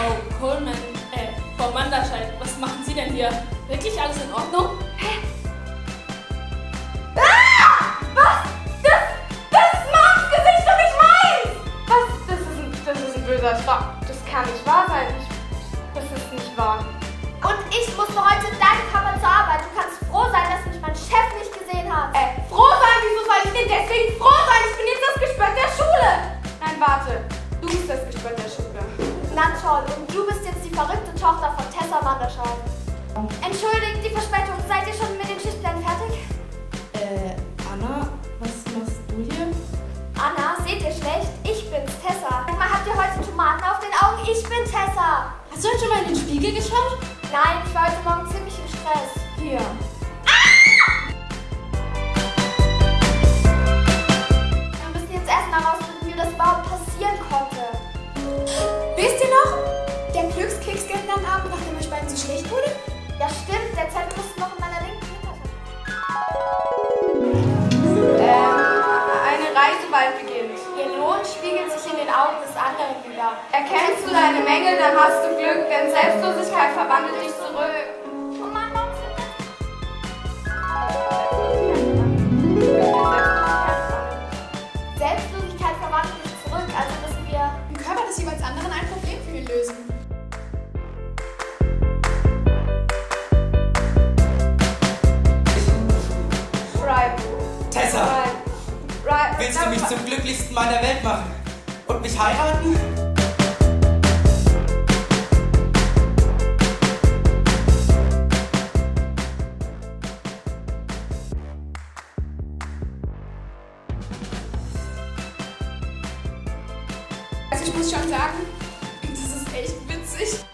Frau Coleman, äh, Frau Manderscheid, was machen Sie denn hier? Wirklich alles in Ordnung? Hä? Ah! Was? Das, das ist Mams Gesicht und nicht meins! Was? Das ist ein, das ist ein böser Schlag. Das kann nicht wahr sein. das ist nicht wahr. Und ich musste heute deine Kammer zur Arbeit. Du kannst froh sein, dass mich mein Chef nicht gesehen hat. Äh, froh sein? Wieso soll ich denn deswegen froh sein? Ich bin jetzt das Gespött der Schule. Nein, warte. Du bist das Gespött der Schule. Tochter von Tessa Wanderscheid. Entschuldigt die Verspätung, seid ihr schon mit den Schichtplänen fertig? Äh, Anna, was machst du hier? Anna, seht ihr schlecht? Ich bin's, Tessa. Sag mal, habt ihr heute Tomaten auf den Augen? Ich bin Tessa. Hast du heute schon mal in den Spiegel geschaut? Nein, ich war heute Morgen ziemlich im Stress. Hier. Augen des anderen wieder. Erkennst du deine Mängel, dann hast du Glück, denn Selbstlosigkeit verwandelt dich zurück. Oh Mann, das? Selbstlosigkeit verwandelt dich zurück, also müssen wir. Im Körper des jeweils anderen ein Problem für ihn lösen. Tessa, willst du mich zum glücklichsten Mann der Welt machen? Und mich heiraten? Also ich muss schon sagen, das ist echt witzig.